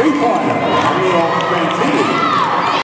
three-pointer.